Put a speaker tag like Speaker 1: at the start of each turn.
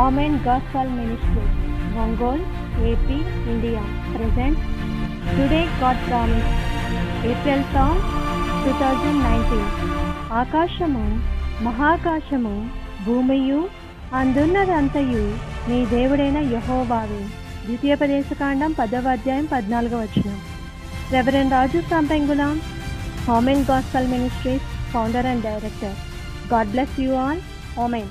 Speaker 1: Amen gospel ministry Mongol AP India present. Today God promise April song two thousand nineteen. ఆకాశము మహాకాశము భూమియు అందున్నదంతయు మీ దేవుడైన యహోవావి. ద్వితీయోపదేశకాండం పదవ అధ్యాయం పద్నాలుగో వచనం. Reverend Raju Sampengula హోమెన్ gospel ministries founder and director. God bless you all. హోమెన్